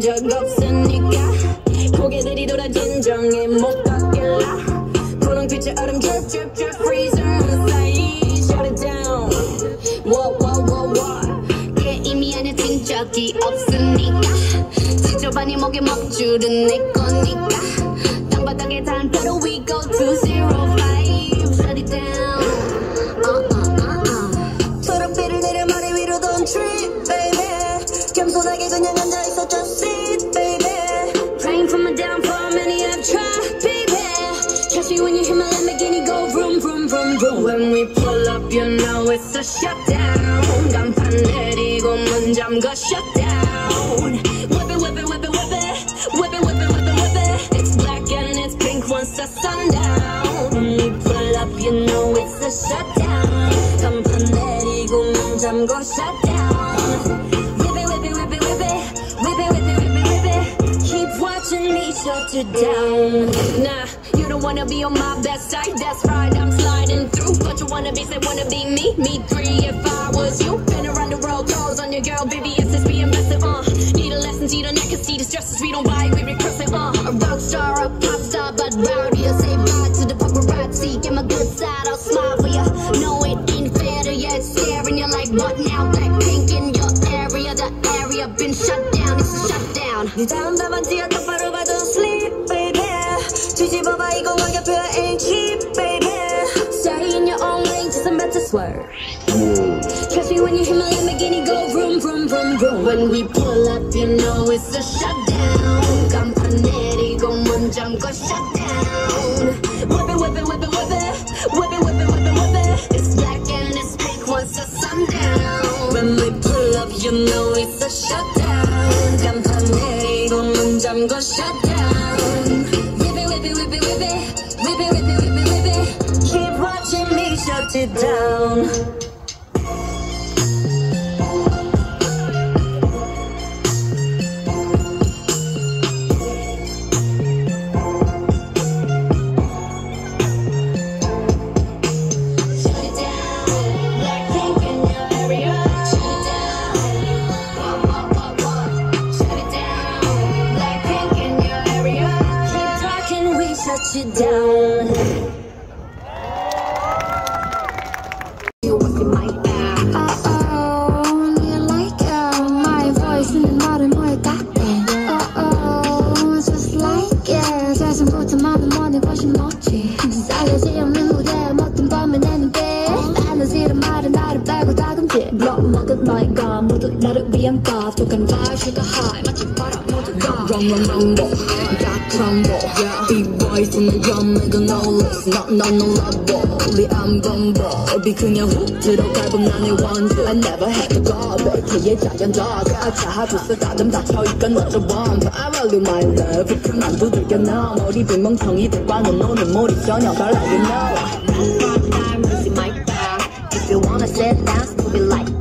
적 없으니까 고개들이 돌아 진정해 못 걷길라 분홍빛의 얼음 drip freezer on the side shut it down whoa whoa whoa whoa 게임이 안에 진 적이 없으니까 지저분이 목에 먹줄은 내 거니까 땅바닥에 단표로 we go to zero five know it's a shutdown. 간판 내리고 문 잠궈 shutdown. Whip it, whip it, whip it, whip it. Whip it, whip it, whip it, whip it. It's black and it's pink once the sundown. When we pull up, you know it's a shutdown. 간판 내리고 문 잠궈 shutdown. Whip it, whip it, whip it, whip it. Whip it, whip it, whip it, whip it. Keep watching me shut it down. Nah, you don't wanna be on my best side. That's right, I'm wanna be, say, wanna be me. Me three if I was you. Been around the world, calls on your girl, baby. It's just being messing, uh. Need a lesson, see the neck, see the stresses. We don't buy, we regressing, When we pull up, you know it's a shutdown. 간판 내리고 문 잠궈 shutdown. Whip it, whip it, whip it, whip it. Whip it, whip it, whip it, whip it. It's black and it's pink once the sundown. When we pull up, you know it's a shutdown. 간판 내리고 문 잠궈 shutdown. Whip it, whip it, whip it, whip it. Whip it, whip it, whip it, whip it. keep watching me shut it down 假装咗我嘅阿茶，做死打針搭錯，要跟我做 value my love，佢難都對嘅 now。我啲變懵同意對關我 you wanna sit down, it'll be like。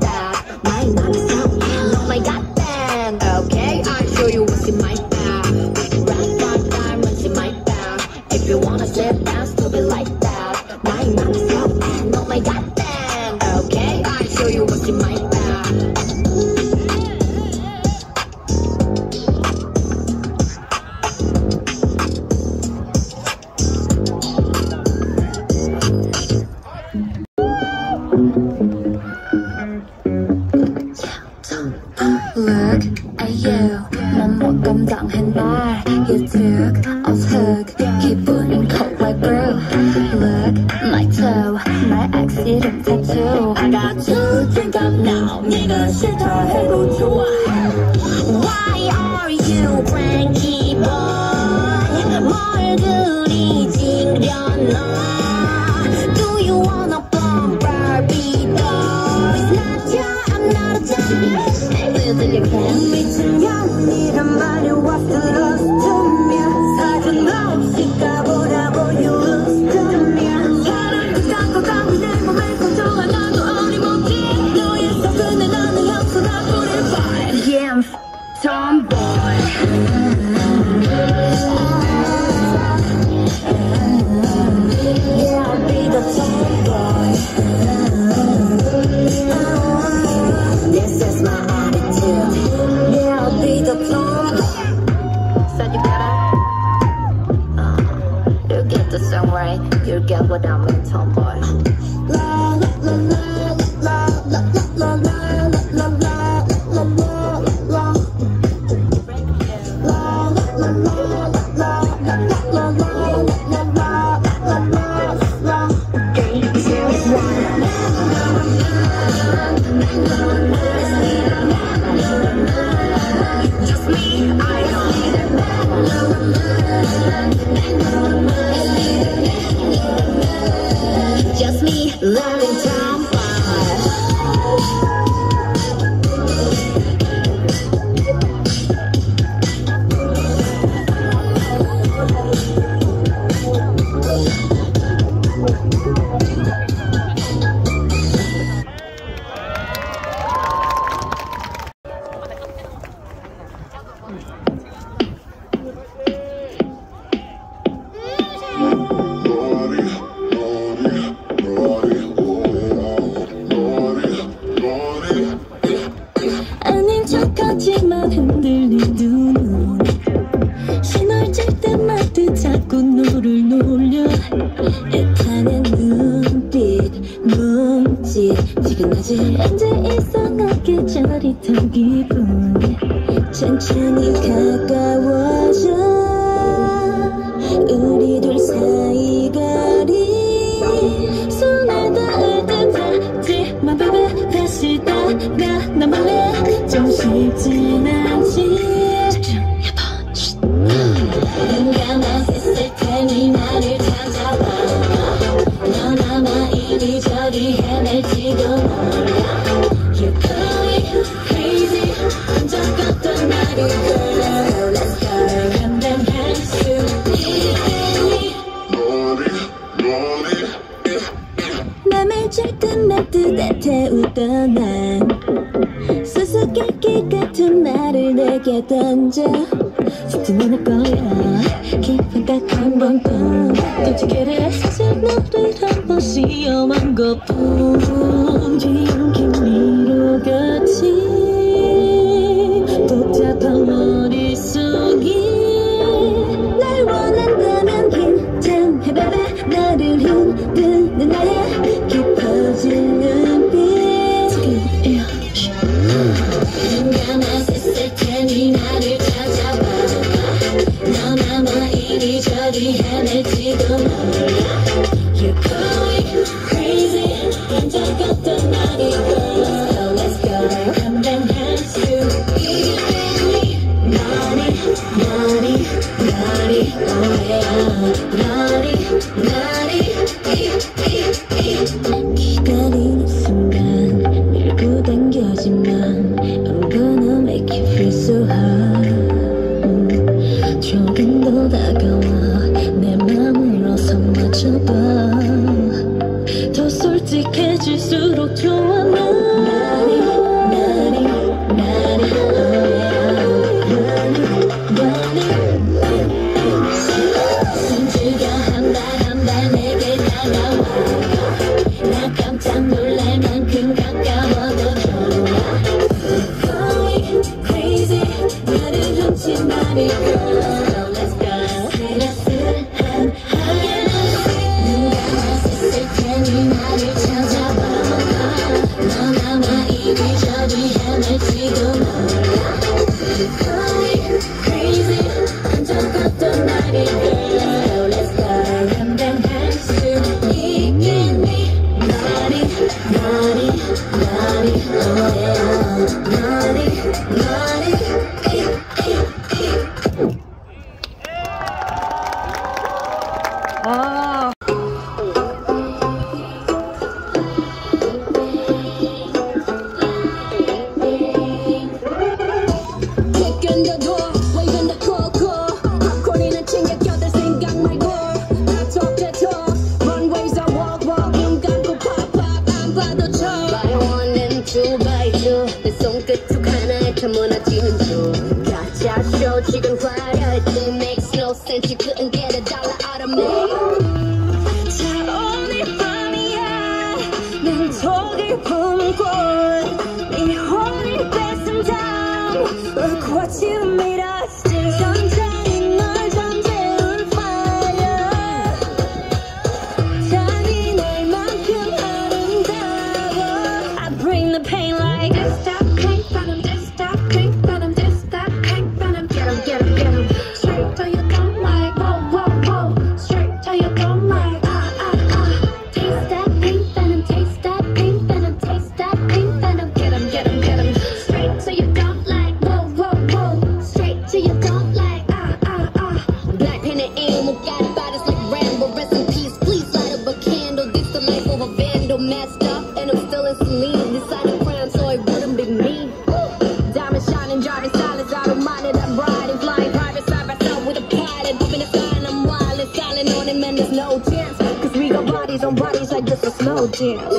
You get what I mean, tomboy. La la la la. 이리저리 헤맬지도 몰라 You going crazy. 혼자 걷던 나를 걸어 Let's go. and then hands to me 너를 너를. 맘을 절끔만 뜨뜻해우던 난 수수께끼 같은 말을 내게 던져. 죽지 않을 거야? 기분 딱한번 뻥 끔찍해라 사실 너도 gặp thương chỉ this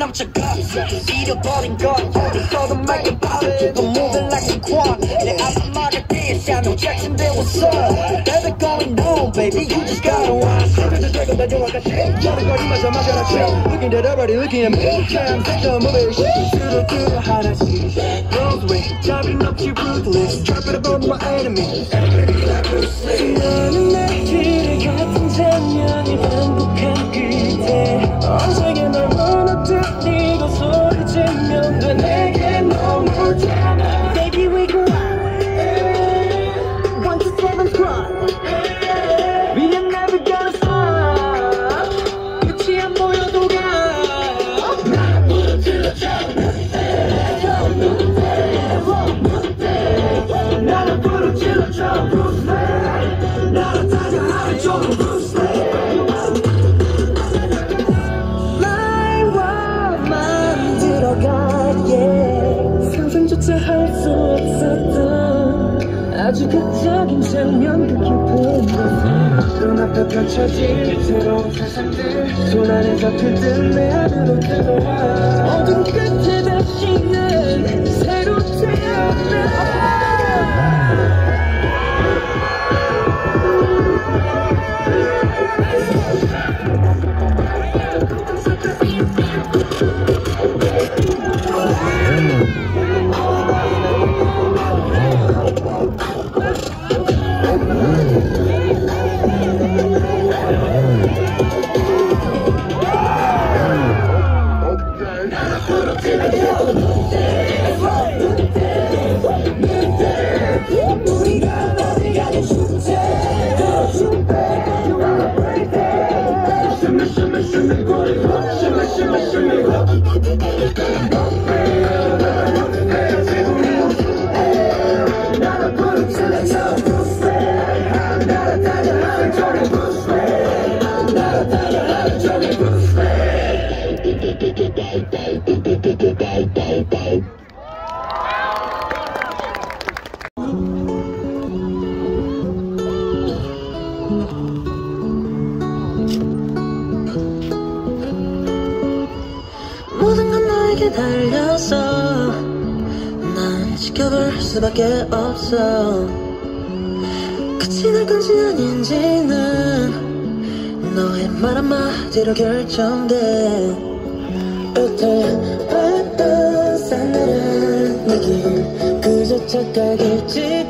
넘쳐가 잃어버린 건 어디서도 말게 빠르 I'm moving like a quad 내 앞을 막을 때에 샤노 잭슨 되었어 Baby going home baby you just gotta watch 그래도 되고 다 좋아가지 저런거리마저 마셔라 chill Looking at everybody looking at me 참 생각해보면 스스로 뚫어 하나씩 Rose way 잡이 넘치 ruthless Drop it above my enemy 수많은 날들의 같은 장면이 반복한 그때 언제 앞에 펼쳐질 새로운 세상들 손 안에 잡힐 듯내 안으로 들어와. 어둠 끝 대로 결정된 어떤 어떤 싸늘한 느낌 그저 착각일지.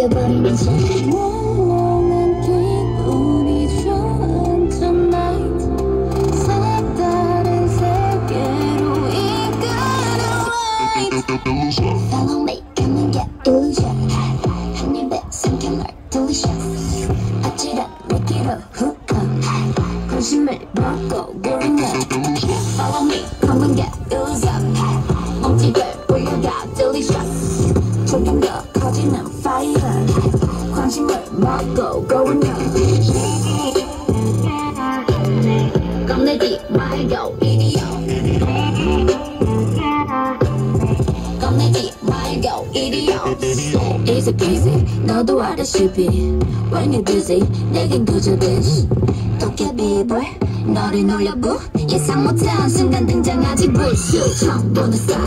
your body inside. 잘못한 순간 등장하지 불수 처음 보는 스타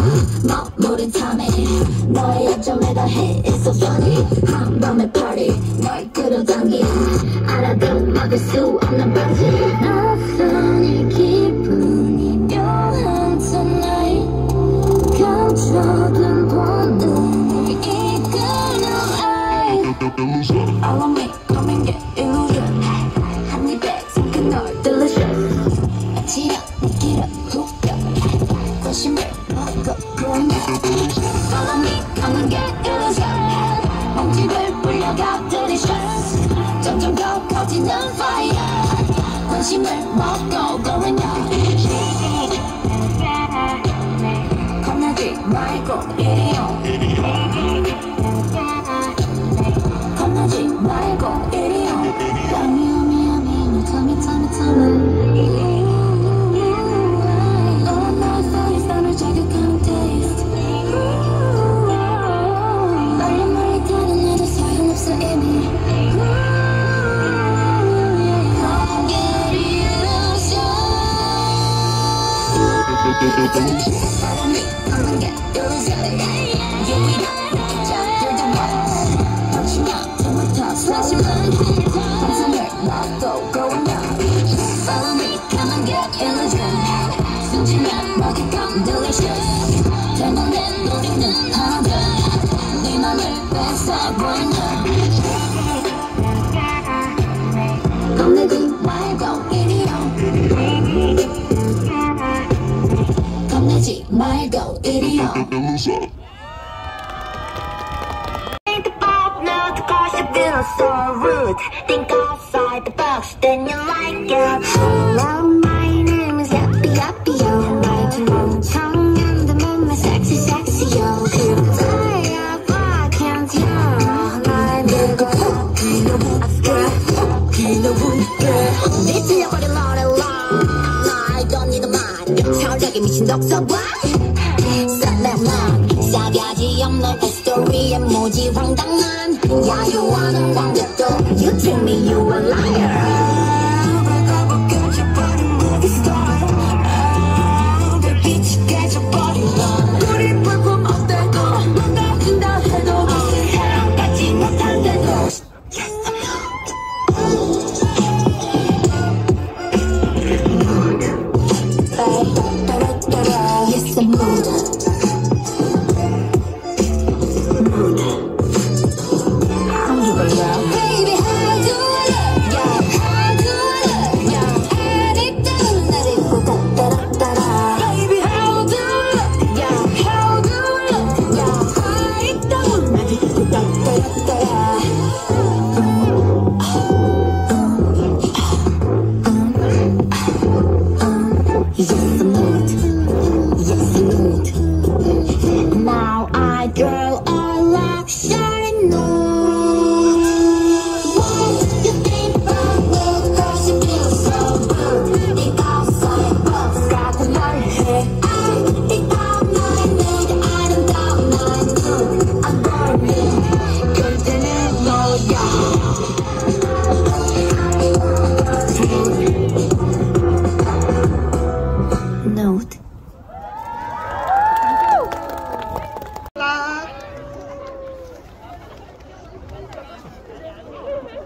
so, so what?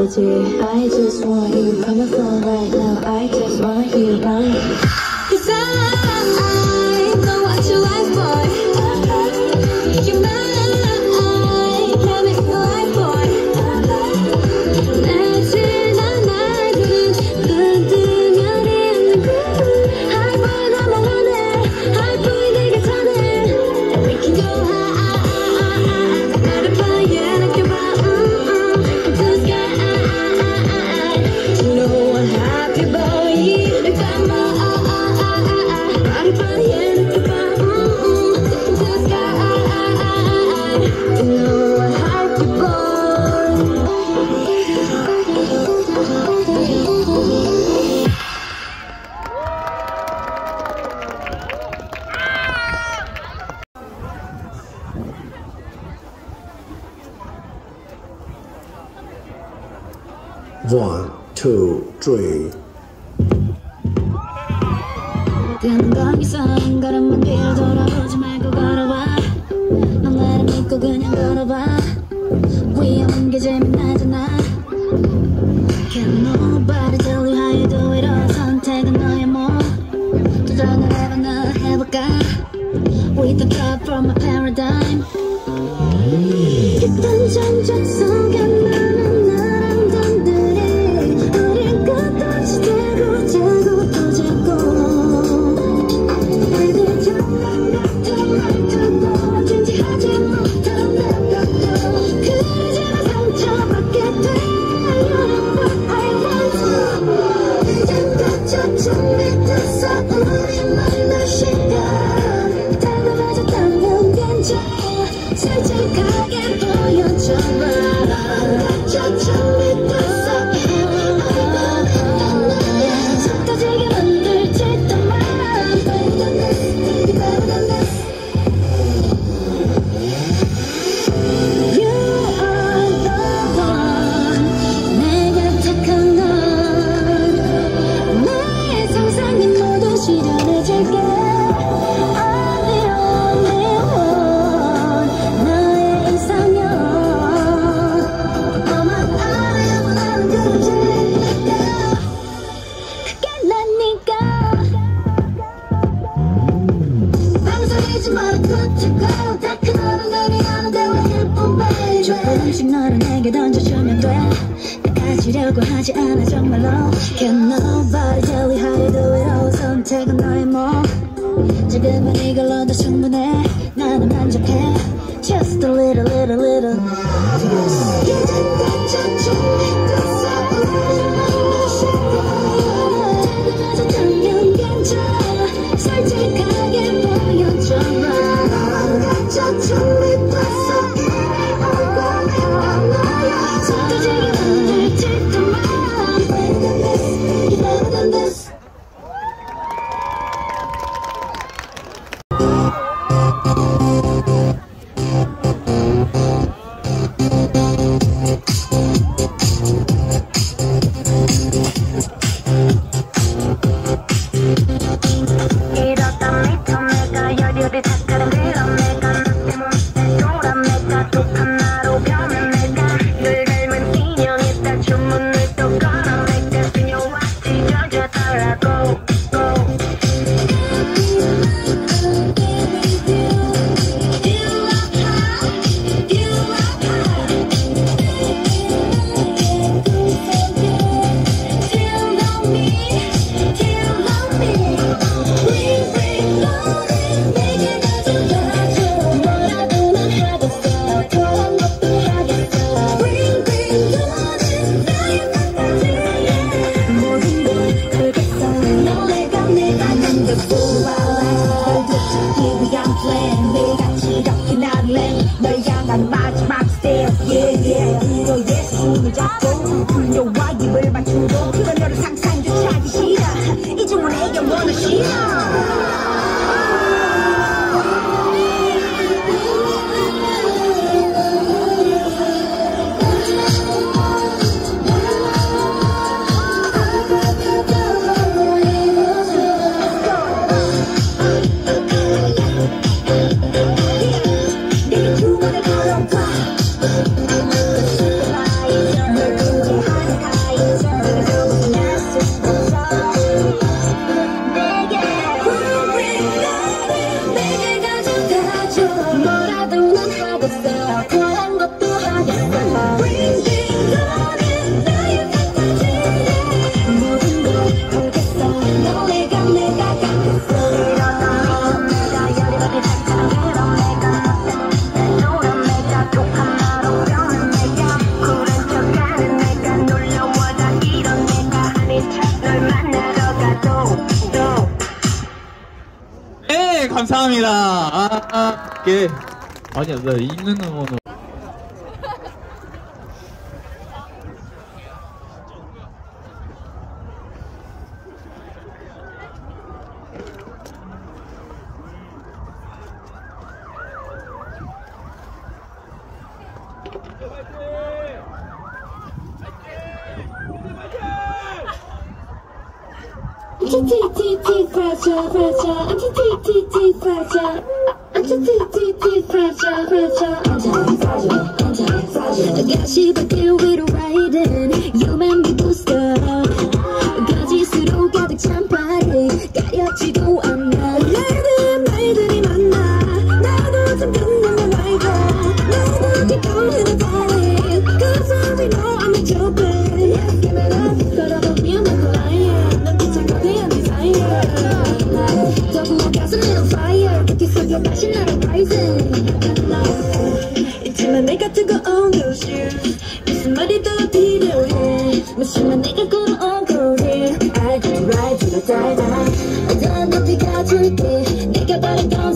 I just want you on the phone right now. I just want you by Thank you. 감사합니다. 아, 아, 예. 아니야, 나 읽는 음원으로. Everything, think about it,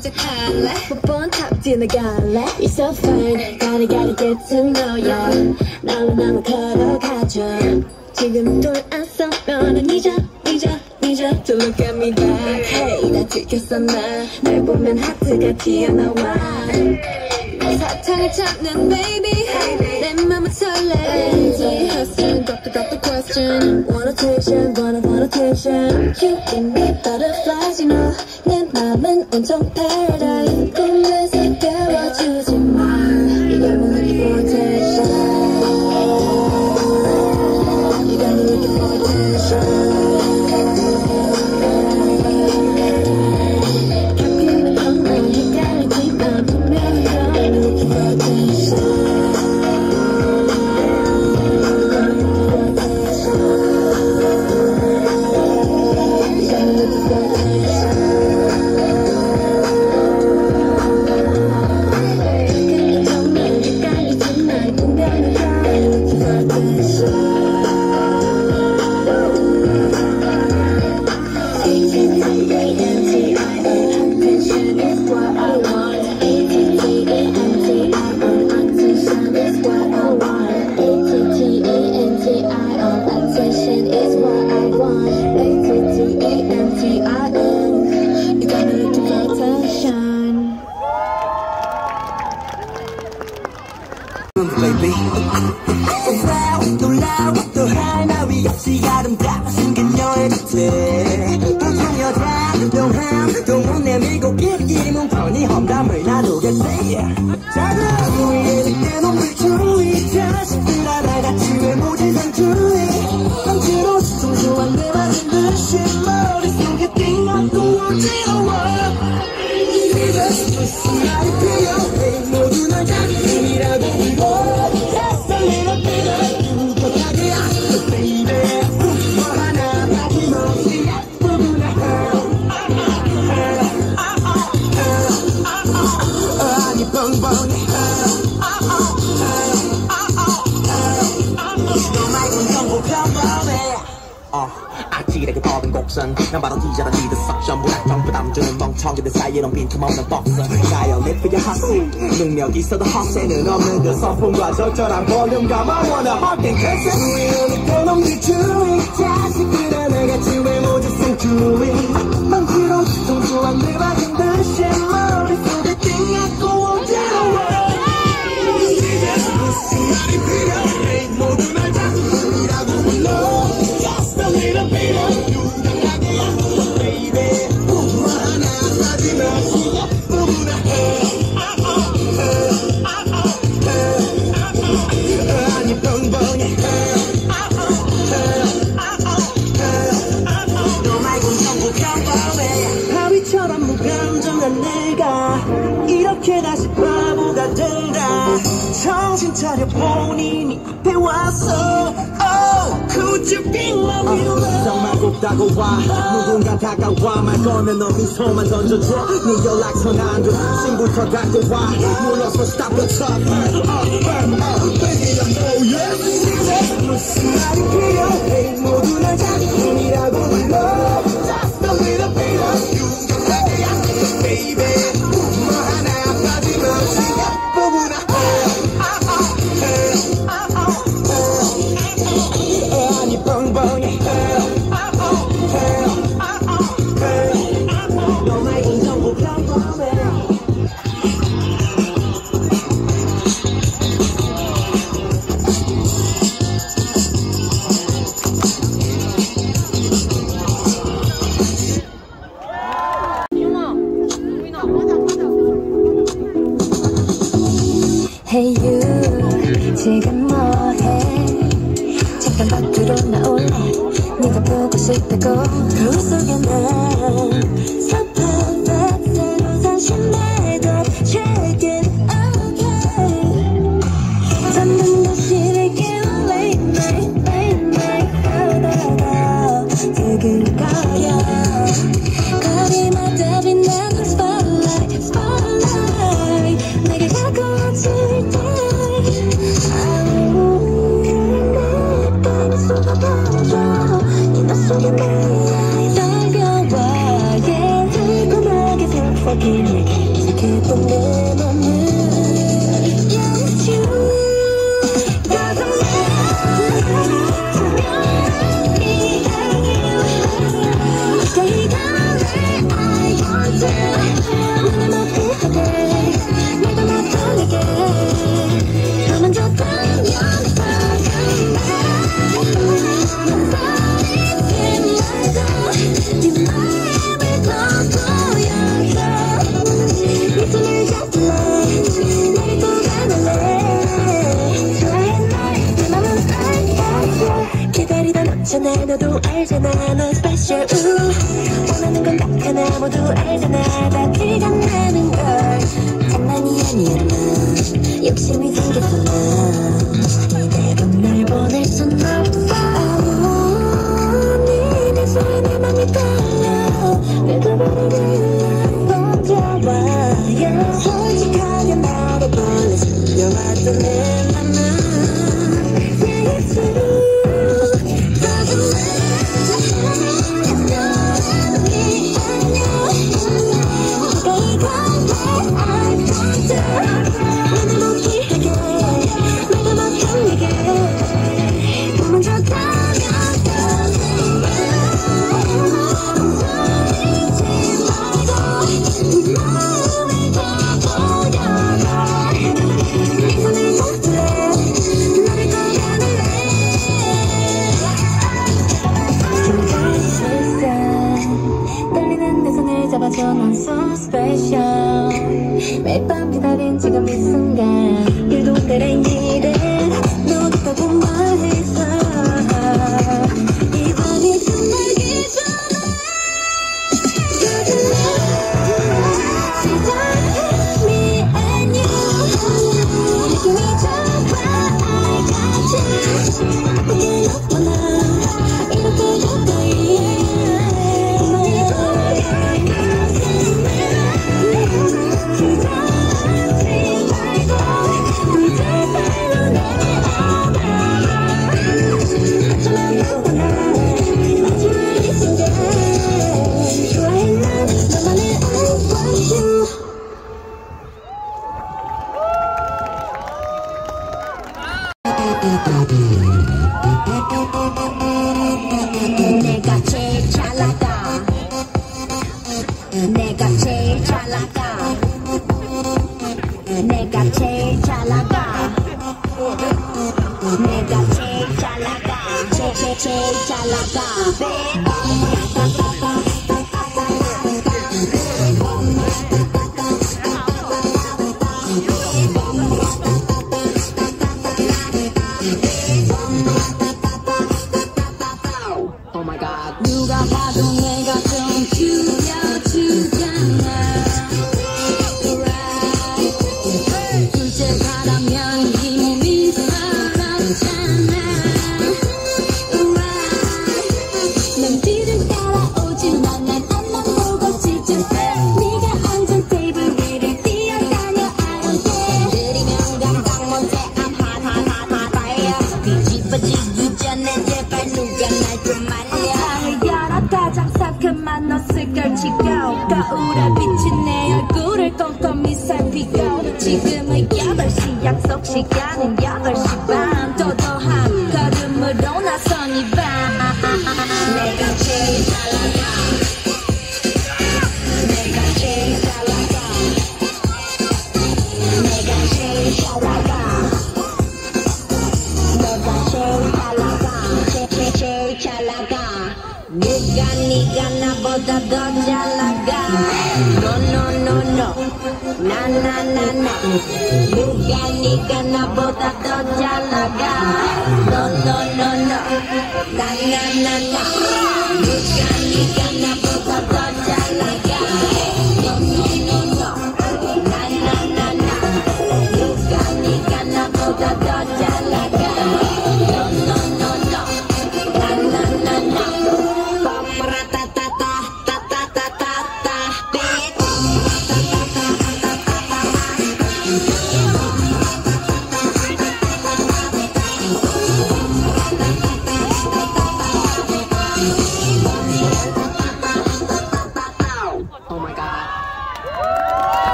진짜 갈래 몇번 탑진나갈래 You're so fine. Gotta gotta get to know ya. 나만 나만 걸어가줘 지금 돌아서면은 잊어 잊어 잊어 To look at me back. Hey 나 들켰어 나.날 보면 하트가 튀어나와. 사탕을 찾는 baby. 내 맘은 설레지. Hustling got the got the question. Wanna taste ya wanna wanna taste ya You give me butterflies you know. 마음은 온통 paradise 꿈에서 Listada senin amında safım var Doktora boynum gama ona bakın to Uyanık kanım güçlü Tersi kırana geçirme mocusun çuvi Could you be my real love 정말 곱다고 와 누군가 다가와 말 거면 너 미소만 던져줘 네 연락선 안줘 신부터 다가와 물러서 stop the talk oh, oh, oh, Baby I know you 무슨 말이 필요해 모두 날 자기이라고 불러 Just a little bit of you Baby 지금은 8시 약속시켜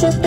just